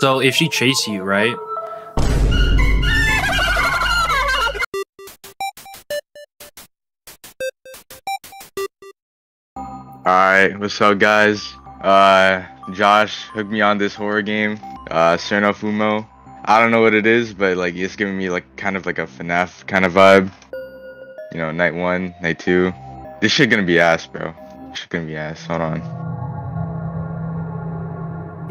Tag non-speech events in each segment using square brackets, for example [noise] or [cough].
So if she chase you, right? Alright, what's up guys? Uh, Josh hooked me on this horror game, uh, Cirno Fumo. I don't know what it is, but like it's giving me like kind of like a FNAF kind of vibe. You know, night one, night two. This shit gonna be ass, bro. This shit gonna be ass. Hold on.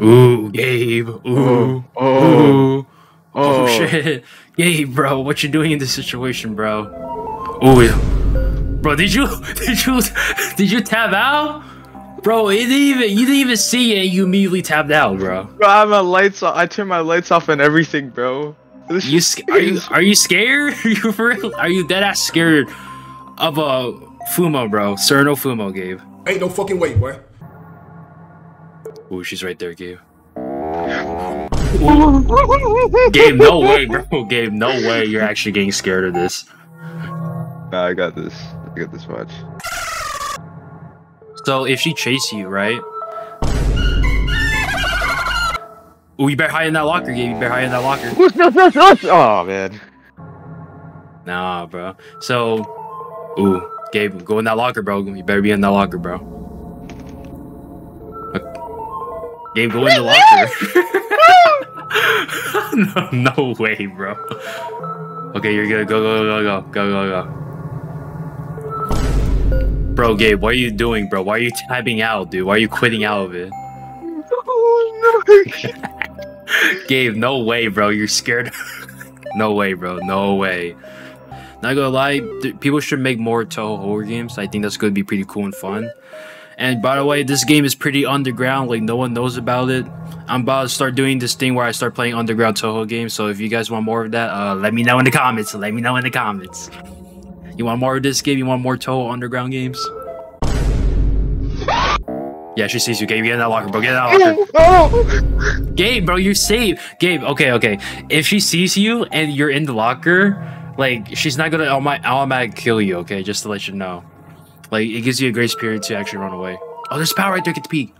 Ooh, Gabe. Oh, ooh. Oh, Ooh. Oh, oh. shit. [laughs] Gabe, bro, what you doing in this situation, bro? Ooh. Bro, did you [laughs] did you [laughs] did you tap out? Bro, it didn't even you didn't even see it. You immediately tapped out, bro. Bro, I have my lights off. I turned my lights off and everything, bro. This You shit are you are you scared? Are you for real? Are you dead ass scared of a Fumo, bro? Cirno Fumo, Gabe. Ain't no fucking way, boy. Ooh, she's right there, Gabe. [laughs] Gabe, no way, bro. Gabe, no way. You're actually getting scared of this. Nah, I got this. I got this watch. So if she chase you, right? Ooh, you better hide in that locker, Gabe. You better hide in that locker. [laughs] oh man. Nah, bro. So, ooh, Gabe, go in that locker, bro. You better be in that locker, bro. Gabe, go in the locker. [laughs] no, no way, bro. Okay, you're good. Go, go, go, go, go, go, go. Bro, Gabe, what are you doing, bro? Why are you tapping out, dude? Why are you quitting out of it? [laughs] Gabe, no way, bro. You're scared. [laughs] no way, bro. No way. Not gonna lie, people should make more Touhou horror games. I think that's gonna be pretty cool and fun. And by the way, this game is pretty underground. Like no one knows about it. I'm about to start doing this thing where I start playing underground Touhou games. So if you guys want more of that, uh, let me know in the comments. Let me know in the comments. You want more of this game? You want more Touhou underground games? Yeah, she sees you. Gabe, get in that locker, bro. Get in that locker. Gabe, bro, you're safe. Gabe, okay, okay. If she sees you and you're in the locker, like she's not gonna automatic kill you. Okay, just to let you know. Like it gives you a grace period to actually run away. Oh, there's power right there. Get the peek.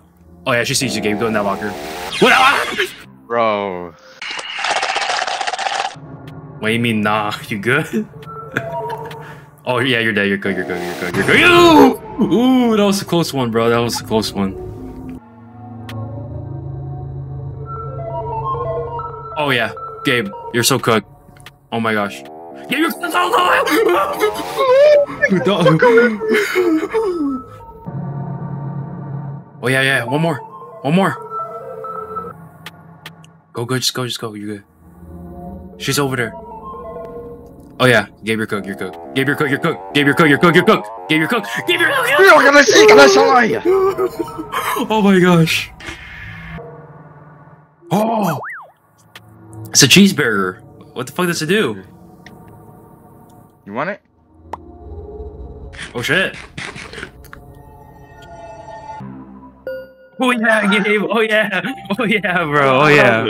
Oh yeah, she sees you. Gabe, go in that locker. What? Ah! Bro. What do you mean? Nah, [laughs] you good? [laughs] oh yeah, you're dead. You're good. You're good. You're good. You're good. Ooh, ooh, that was a close one, bro. That was a close one. Oh yeah, Gabe, you're so cooked. Oh my gosh. Gabe, you're so Oh yeah, yeah. One more. One more. Go, go, just go, just go. You're good. She's over there. Oh yeah, Gabe, you're cook, you're cook. Gabe, you're cook, you're cook. Gabe, you're cook, you're cook, you're cook. Gabe, you're cook. Gabe, you're cook. Oh my gosh. Oh. It's a cheeseburger. What the fuck does it do? You want it? Oh shit. Oh yeah, [laughs] Gabe. Oh yeah. Oh yeah, bro. Oh yeah.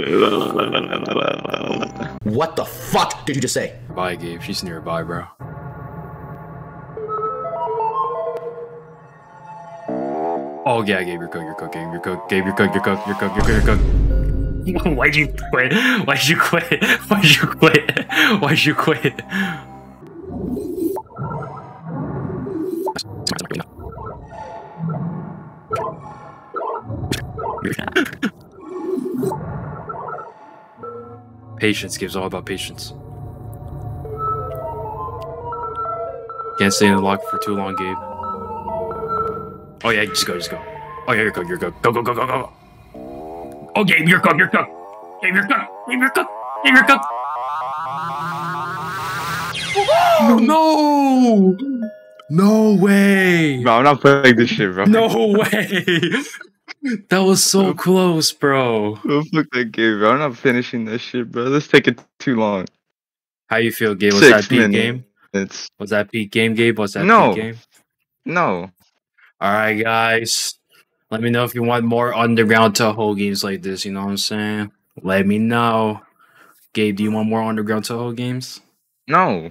What the fuck did you just say? Bye, Gabe. She's nearby, bro. Oh yeah, Gabe, you're cook, you're cook, Gabe, you're cook, Gabe, you're cook, you're cook, you're cook, you're cook, you're cook. [laughs] Why'd you quit? Why'd you quit? [laughs] Why'd you quit? Why'd you quit? [laughs] Patience gives all about patience. Can't stay in the locker for too long, Gabe. Oh yeah, just go, just go. Oh yeah, you're cook, you're cook. Go, go, go, go, go. Oh, Gabe, you're cook, you're cook. Gabe, you're cook. Gabe, you're cook. Gabe, you're cook. Oh, no! No way! Bro, I'm not playing this shit, bro. No way! [laughs] That was so close, bro. Oh, fuck that game, bro. I'm not finishing that shit, bro. Let's take it too long. How you feel, Gabe? Was Six that peak minutes. game? It's Was that peak game, Gabe? Was that No. peak game? no. All right, guys. Let me know if you want more underground Touhou games like this. You know what I'm saying? Let me know. Gabe, do you want more underground Touhou games? No.